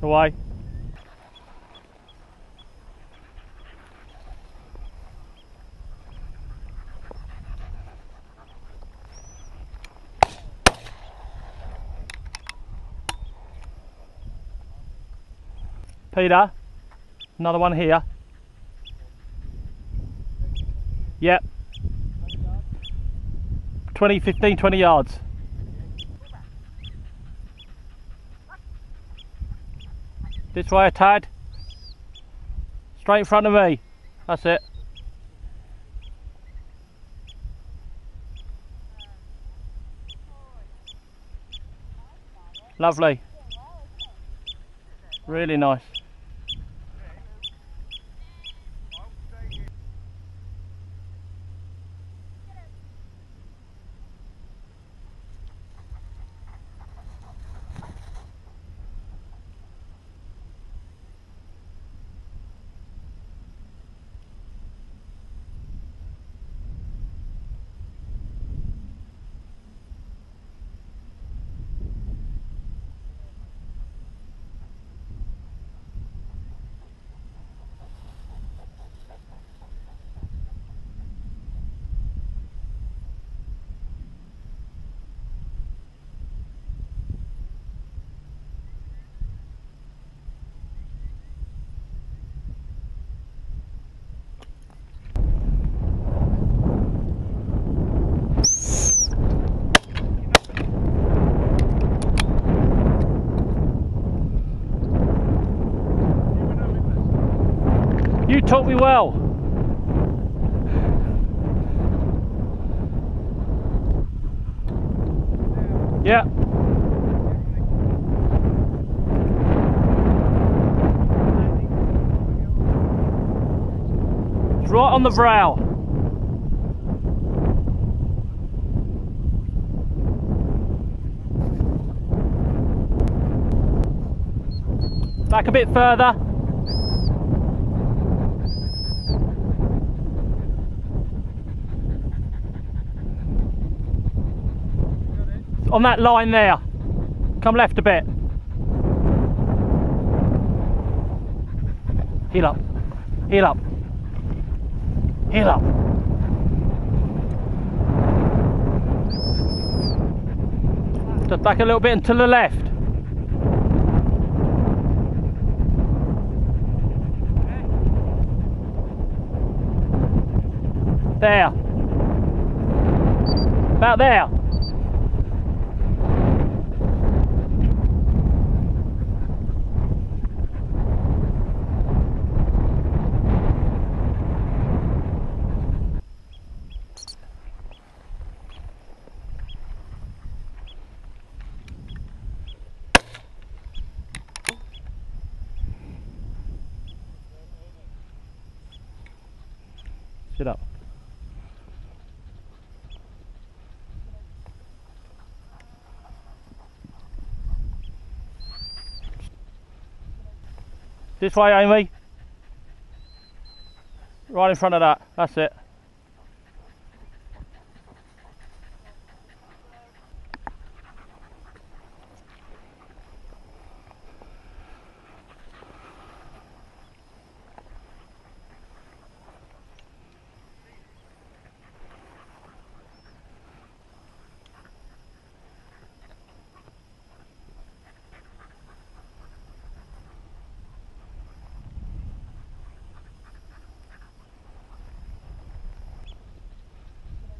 Away. Peter, another one here. Yep. 20, 15, 20 yards. This way, tad. Straight in front of me. That's it. Lovely. Really nice. Taught me well. Yeah. It's right on the brow. Back a bit further. On that line there. Come left a bit. Heel up. Heel up. Heel up. Just back a little bit and to the left. There. About there. Sit up. This way, Amy. Right in front of that. That's it.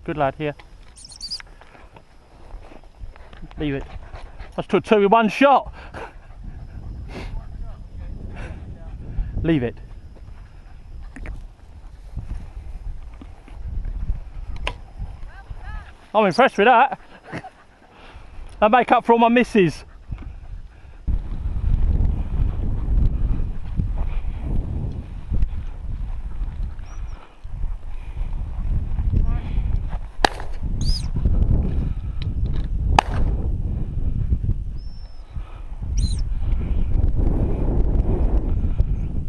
Good lad, here. Leave it. That's took two in one shot. Leave it. I'm impressed with that. That make up for all my misses.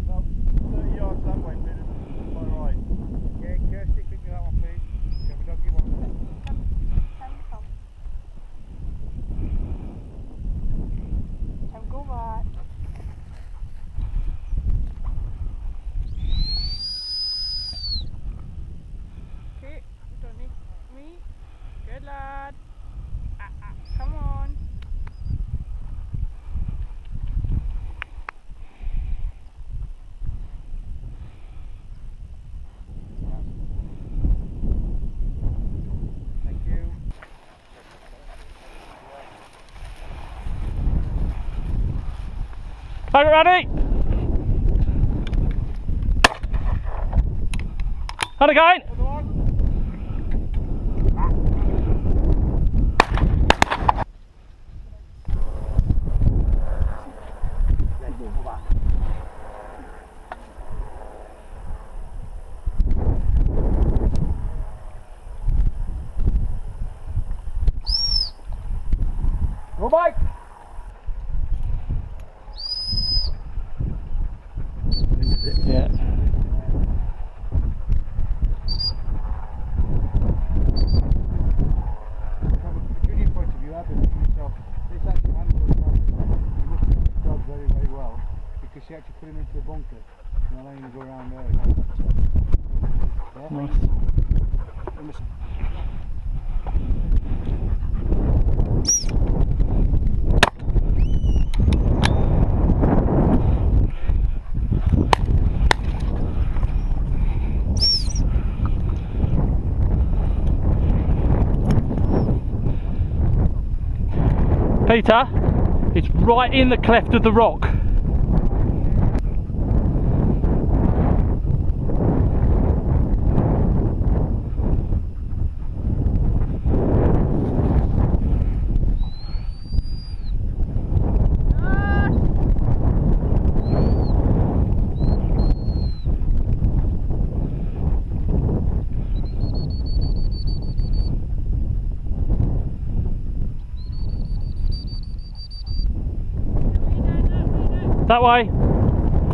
About 30 yards that way, Peter. Quite right. Yeah, Kirsty, can you that one, please? Can we dog you one? Target ready. And again. Go bike. This actually handles the dog. You must have the dog very, very well because she actually put him into a bunker and allowing him to go around there. and all that stuff. Yeah? Nice. In Peter, it's right in the cleft of the rock. That way.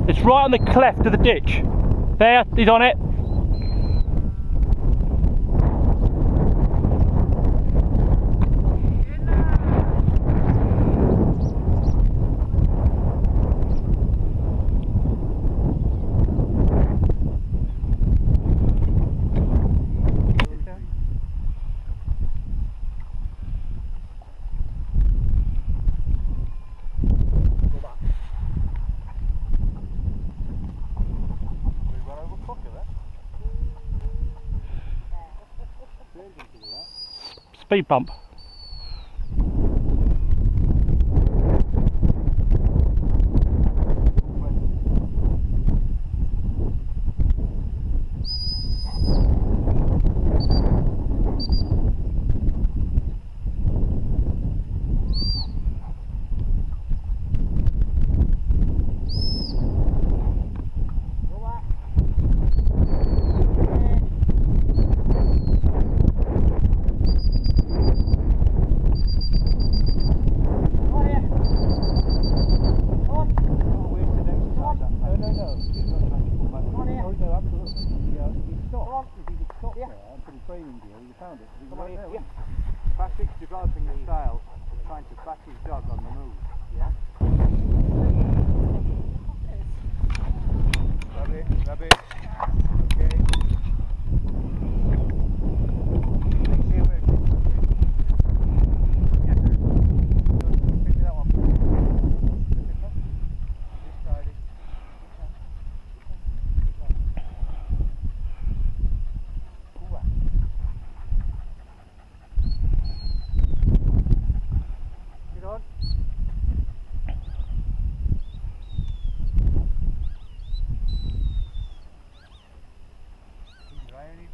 It's right on the cleft of the ditch. There, he's on it. We run over quicker there. Strange one to do that. Speed bump. His dog on the move. Yeah?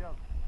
jump.